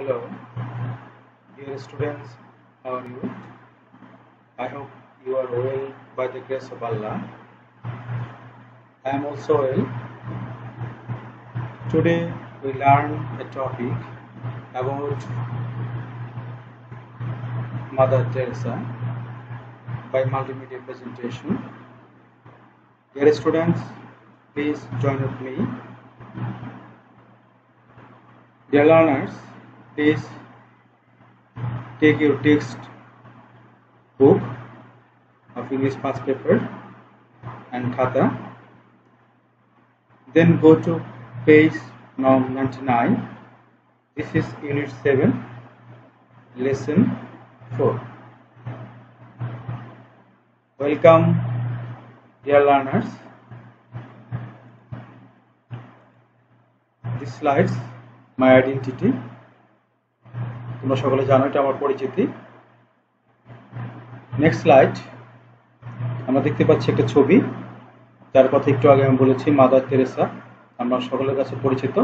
Hello, dear students, how are you? I hope you are well by the grace of Allah. I am also well. Today we learn a topic about Mother Teresa by multimedia presentation. Dear students, please join with me. Dear learners, please take your text book of English past paper and khata. Then go to page number 99. This is unit 7, lesson 4. Welcome, dear learners. This slides my identity. তোমরা সকলে জানো, এটা আমার পরিচিতি। Next slide আমরা দেখতে পাচ্ছি একটা ছবি। যার কথা একটু আগে আমি বলেছি মাদার তেরেসা আমরা সকলের কাছে পরিচিত।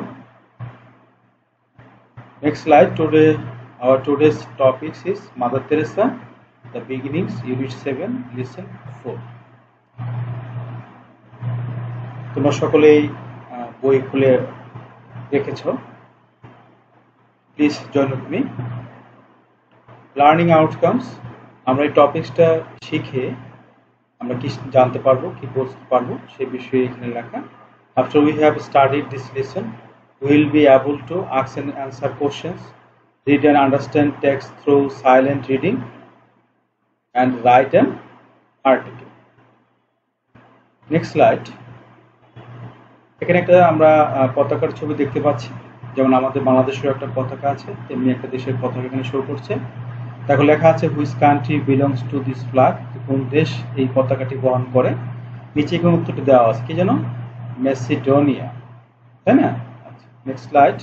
Next slide today our today's topics is mother Teresa the beginnings unit seven lesson four তোমরা সকলেই বই খুলে রেখেছো please join with me learning outcomes আমরা এই টপিক্সটা শিখে আমরা কি জানতে পারব, কি বুঝতে পারব সেই বিষয়ে এখানে লেখা after we have studied this lesson will be able to আক্স and answer questions read and understand text through silent reading and write an article. Next slide. এখানে একটা আমরা পতাকার ছবি দেখতে পাচ্ছি যেমন আমাদের বাংলাদেশের একটা পতাকা আছে, তেমনি একটা দেশের পতাকা এখানে শো করছে। দেখো, লেখা আছে which country belongs to this flag কোন দেশ এই পতাকাটি বহন করে? নিচে কোন উত্তরটি দেওয়া আছে, কি যেন? মেসিডোনিয়া তাই না? নেক্সট স্লাইড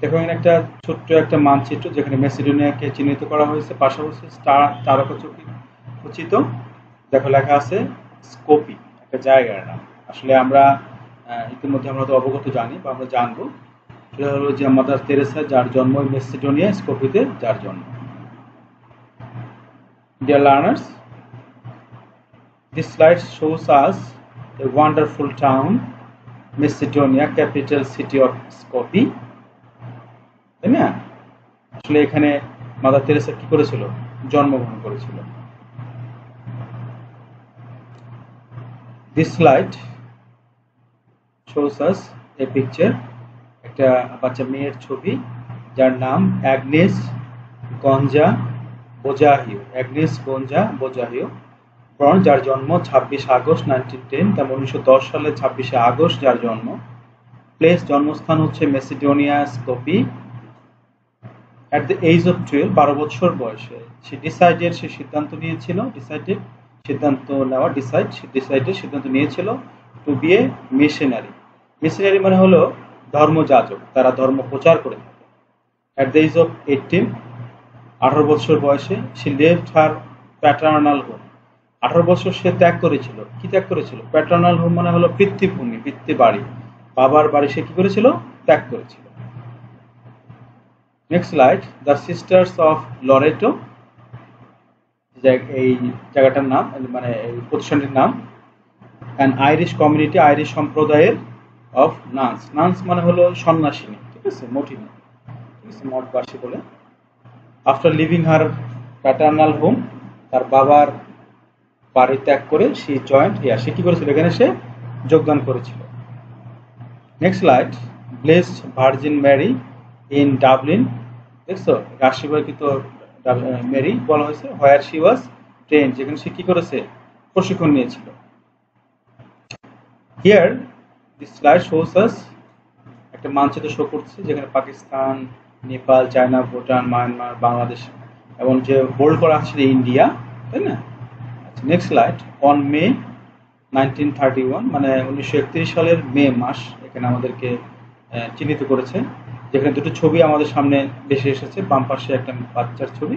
দেখো, এখানে একটা ছোট্ট একটা মানচিত্র যেখানে মেসিডোনিয়াকে চিহ্নিত করা হয়েছে, পাশাপাশি স্টার, তারকা চকি খচিত দেখো, লেখা আছে স্কোপি একটা জায়গার নাম। আসলে আমরা ইতিমধ্যে আমরা তো অবগত জানি বা আমরা জানব। সেটা হলো যে মাদার তেরেসা যার জন্ম মেসিডোনিয়া স্কোপিতে যার জন্ম। Dear learners this slide shows us a wonderful town Macedonia capital city of Skopje তাই না? আসলে এখানে মাদার তেরেসা কি করেছিল? জন্মগ্রহণ করেছিল। This slide shows us a picture একটা বাচ্চা মেয়ের ছবি, যার নাম অ্যাগনেস গঞ্জা বোজাহিও, অ্যাগনেস গঞ্জা বোজাহিও বরং যার জন্ম ছাব্বিশ আগস্ট নাইনটিন টেন তেমন উনিশশো দশ সালে ছাব্বিশে আগস্ট যার জন্ম। প্লেস জন্মস্থান হচ্ছে Macedonia Skopje at the age of twelve বারো বছর বয়সে। সে ডিসাইডের সে সিদ্ধান্ত নিয়েছিল ডিসাইডেড সিদ্ধান্ত নেওয়া ডিসাইড ডিসাইডের সিদ্ধান্ত নিয়েছিল to be a missionary missionary মানে হলো ধর্মযাজক, তারা ধর্ম প্রচার করে থাকে। At the age of eighteen আঠারো বছর বয়সে সে লেফট হার প্যাটার্নাল হোম আঠারো বছর সে ত্যাগ করেছিল। কি ত্যাগ করেছিল? প্যাটার্নাল হোম মানে হলো পিতৃভূমি, পিতৃ বাড়ি। বাবার বাড়ি সে কি করেছিল? ত্যাগ করেছিল। Next slide the sisters of Loreto এই জায়গাটার নাম মানে এই প্রতিষ্ঠানটির নাম। অ্যান্ড আইরিশ কমিউনিটি আইরিশ সম্প্রদায়ের অফ নান্স। নান্স মানে হলো সন্ন্যাসিনী, ঠিক আছে? মোটিনি ঠিক আছে? মঠবাসী বলে। After leaving her paternal home তার বাবার বাড়ি ত্যাগ করে সে জয়েন্ট হিয়ার সে কি করেছিল? এখানে সে যোগদান করেছিল। Next slide blessed virgin Mary in Dublin দেখছ? রাশিবার্কিত মেরি বলা হয়েছে হোয়ার শি ওয়াজ ট্রেন যেখানে সে কি করেছে? প্রশিক্ষণ নিয়েছিল। হিয়ার স্লাইড শোস আস একটা মানচিত্র শো করছে যেখানে পাকিস্তান, নেপাল, চায়না, ভুটান, মায়ানমার, বাংলাদেশ এবং যে হোল্ড করা আছে ইন্ডিয়া, তাই না? আচ্ছা next slide on May nineteen thirty one মানে উনিশশো একত্রিশ সালের মে মাস এখানে আমাদেরকে চিহ্নিত করেছে, যেখানে দুটো ছবি আমাদের সামনে বেশি এসেছে। বাম পাশে একটা বাচ্চার ছবি,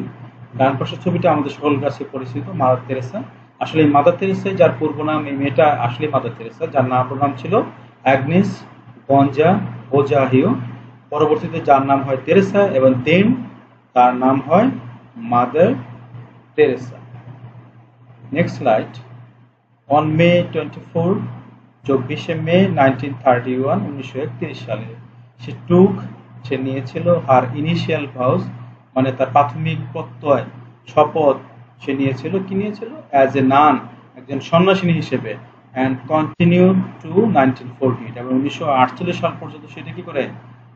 ডান পাশের ছবিটা আমাদের সকল কাছে পরিচিত, মাদার তেরেসা। আসলে মাদার তেরেসা যার পূর্ব নাম এই মেয়েটা আসলে মাদার তেরেসা, যার নাম নাম ছিল অ্যাগনেস, গঞ্জা ওজাহিও পরবর্তীতে যার নাম হয় তেরেসা এবং দেন তার নাম হয় mother Teresa. Next slide on May twenty four চব্বিশে মে নাইনটিন থার্টি ওয়ান উনিশশো একত্রিশ সালে সে টুক, সে নিয়েছিল হার ইনিশিয়াল ভাউস মানে তার প্রাথমিক প্রত্যয়, শপথ সে নিয়েছিল, কি নিয়েছিল? অ্যাজ এ নান একজন সন্ন্যাসিনী হিসেবে। And continue to nineteen forty এবং উনিশশো আটচল্লিশ সাল পর্যন্ত সেটা কি করে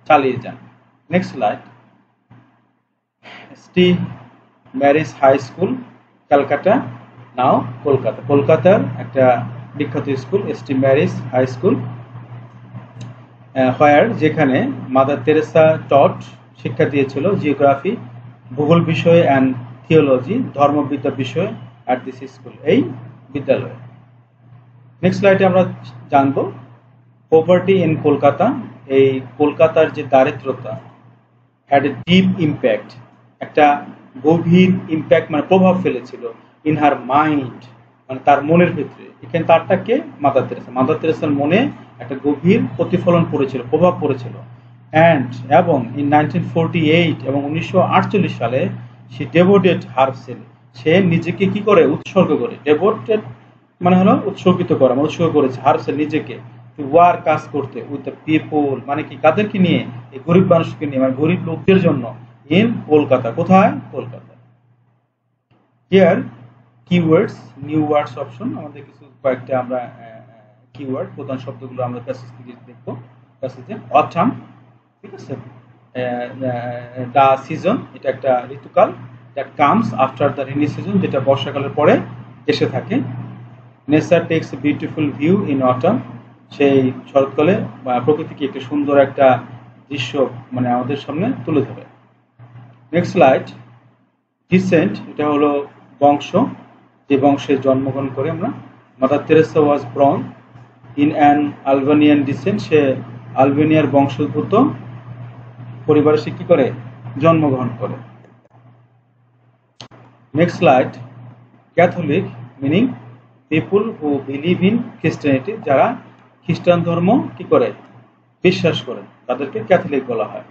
চালিয়ে যান? Next slide ST Mary's high school Calcutta now Kolkata কলকাতার একটা বিখ্যাত school ST Mary's high school where যেখানে মাদার তেরেসা টট শিক্ষা দিয়েছিল জিওগ্রাফি ভূগোল বিষয়ে অ্যান্ড থিওলজি ধর্মবিদ্যা বিষয়ে অ্যাট দিস স্কুল এই বিদ্যালয়ে। নেক্সট স্লাইডে আমরা জানব পভার্টি ইন কলকাতা এই কলকাতার যে দারিদ্রতা হ্যাড এ ডিপ ইম্প্যাক্ট একটা গভীর ইম্প্যাক্ট মানে প্রভাব ফেলেছিল ইন হার মাইন্ড মানে তার মনের ভিতরে। এখানে তারটাকে মাদার তেরেসা মাদার তেরেসার মনে একটা গভীর প্রতিফলন পড়েছিল, প্রভাব পড়েছিল। অ্যান্ড এবং ইন নাইনটিন ফোরটি এইট এবং উনিশশো আটচল্লিশ সালে সে ডেভোটেড হার্সেল সে নিজেকে কি করে? উৎসর্গ করে। ডেভোটেড মানে হলো উৎসর্গিত করা মানে উৎসর্গ করেছে। হার্সেল নিজেকে ওয়ার কাজ করতে উইথ দ্য পিপল মানে কি কাদেরকে নিয়ে? এই গরিব মানুষকে নিয়ে মানে গরিব লোকদের জন্য। ইন কলকাতা। কোথায়? Kolkata. Here keywords new words option আমাদের কিছু কয়েকটা আমরা কিওয়ার্ড প্রধান শব্দগুলো আমরা প্যাসেজ থেকে দেখব। প্যাসেজে অথাম ঠিক আছে? দ্য সিজন এটা একটা ঋতুকাল that comes after the rainy season যেটা বর্ষাকালের পরে এসে থাকে। Nature takes beautiful view in autumn সেই শরৎকালে বা প্রকৃতিকে একটি সুন্দর একটা দৃশ্য মানে আমাদের সামনে তুলে ধরে। নেক্সট স্লাইড ডিসেন্ট এটা হলো বংশ। যে বংশে জন্মগ্রহণ করে আমরা। Mother Teresa was born in an Albanian descent সে আলবেনিয়ার বংশোদ্ভূত। পরিবারে সে কি করে? জন্মগ্রহণ করে। Next slide Catholic meaning people who believe in Christianity যারা খ্রিস্টান ধর্ম কি করে? বিশ্বাস করে। তাদেরকে ক্যাথলিক বলা হয়।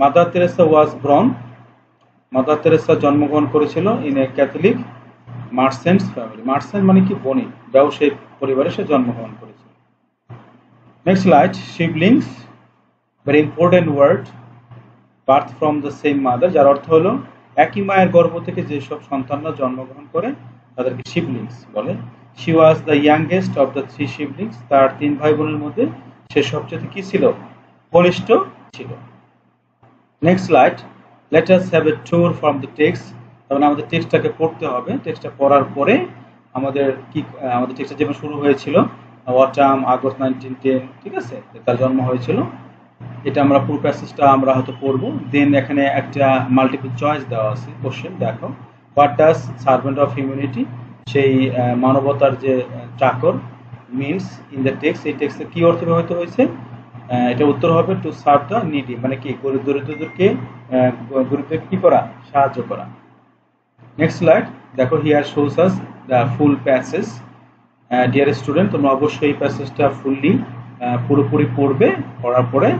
Mother Teresa was born mother Teresa জন্মগ্রহণ করেছিল in a Catholic merchants family merchant মানে কি? বণিক। ব্যবসায়ী পরিবারে সে জন্মগ্রহণ করেছিল। Next slide siblings very important word birth from the same mother যার অর্থ হলো একই মায়ের গর্ভ থেকে যেসব সন্তানরা জন্মগ্রহণ করে, তাদেরকে শিবলিংস বলে। She was the youngest of the three siblings তার তিন ভাই বোনের মধ্যে সে সবচেয়ে কি ছিল? কনিষ্ঠ ছিল। Next slide let us have a tour from the text তখন আমাদের টেক্সটটাকে পড়তে হবে। টেক্সটটা পড়ার পরে আমাদের কি, আমাদের টেক্সটটা যেমন শুরু হয়েছিল ওয়াটাম আগস্ট নাইনটিন টেন ঠিক আছে? তার জন্ম হয়েছিল। এটা আমরা পুরো প্যাসেজটা আমরা হয়তো পড়ব। দেন এখানে একটা মাল্টিপল চয়েস দেওয়া আছে। কোশ্চেন দেখো। What does servant of humanity সেই মানবতার যে চাকর মিনস ইন দ্য টেক্সট এই টেক্সটে কি অর্থে ব্যবহৃত হয়েছে? এটা উত্তর হবে টু সার্ভ দ্য নিডি মানে কি? গরিব দরিদ্রদেরকে গরিবদেরকে কি করা? সাহায্য করা। নেক্সট স্লাইড দেখো here shows us the full passage dear student তোমরা অবশ্যই এই প্যাসেজটা ফুললি পুরোপুরি পড়বে, পড়ার পরে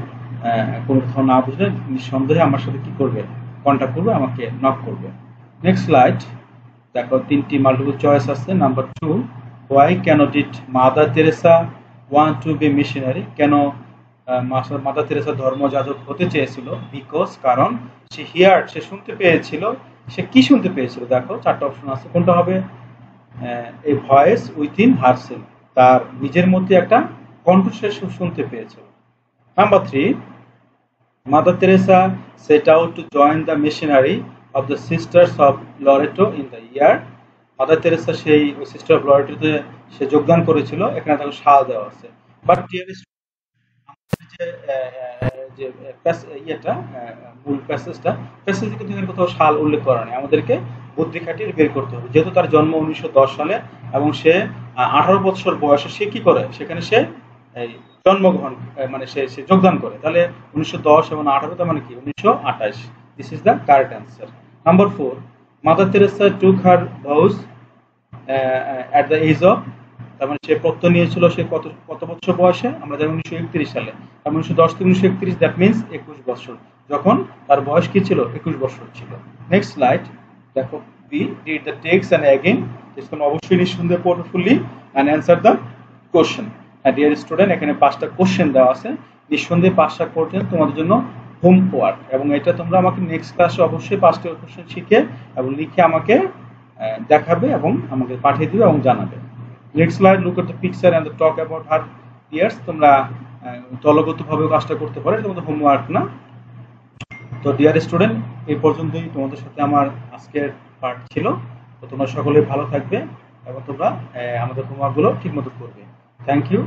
কোনো কোথাও না বুঝলে নিঃসন্দেহে আমার সাথে কি করবে? কন্ট্যাক্ট করবে, আমাকে নক করবে। নেক্সট স্লাইড দেখো, তিনটি মাল্টিপল চয়েস আছে। নাম্বার টু ওয়াই কেন did mother Teresa want to be missionary কেন মাদার তেরেসা ধর্মযাজক হতে চেয়েছিল? বিকজ কারণ, সে হিয়ার সে শুনতে পেয়েছিল। সে কি শুনতে পেয়েছিল? দেখো, চারটা অপশন আছে। কোনটা হবে? এ ভয়েস উইথিন হারসেল তার নিজের মধ্যে একটা কণ্ঠস্বর শুনতে পেয়েছিল। Number three mother Teresa set out to join the missionary of the sisters of Loreto in the year mother Teresa সেই সিস্টার অফ লরেটোতে সে যোগদান করেছিল, এখানে তাকে সাল দেওয়া আছে বাট যে যে ইয়েটা মূল প্যাসেজটা, প্যাসেজে কিন্তু এখানে কোথাও সাল উল্লেখ করা নেই। আমাদেরকে বুদ্ধি খাটিয়ে বের করতে হবে। যেহেতু তার জন্ম উনিশশো দশ সালে এবং সে আঠারো বছর বয়সে সে কি করে? সেখানে সে জন্মগ্রহণ মানে সে সে যোগদান করে। তাহলে উনিশশো দশ এবং আঠারো মানে কি? উনিশশো আঠাশ। This is the correct answer number four mother Teresa took her vows at the age of তার মানে সে প্রত্যয় নিয়েছিল সে কত কত বছর বয়সে? আমরা জানি উনিশশো একত্রিশ সালে। তার মানে উনিশশো দশ থেকে উনিশশো একত্রিশ দ্যাট মিনস একুশ বছর। যখন তার বয়স কি ছিল? একুশ বছর ছিল। নেক্সট স্লাইড দেখো be read the text and again তোমরা অবশ্যই নিঃসন্দেহে fully and answer the question হ্যাঁ ডিয়ার স্টুডেন্ট এখানে পাঁচটা কোশ্চেন দেওয়া আছে। নিঃসন্দেহে পাঁচটা কোশ্চেন তোমাদের জন্য হোমওয়ার্ক এবং এটা তোমরা আমাকে নেক্সট ক্লাসে অবশ্যই পাঁচটা কোশ্চেন শিখে এবং লিখে আমাকে দেখাবে এবং আমাকে পাঠিয়ে দিবে এবং জানাবে। Next slide look at the picture and the talk about her years তোমরা দলগতভাবে কাজটা করতে পারো, এটা তোমাদের হোমওয়ার্ক না। তো ডিয়ার স্টুডেন্ট এই পর্যন্তই তোমাদের সাথে আমার আজকের পার্ট ছিল। তো তোমরা সকলে ভালো থাকবে এবং তোমরা আমাদের হোমওয়ার্কগুলো ঠিকমতো করবে। Thank you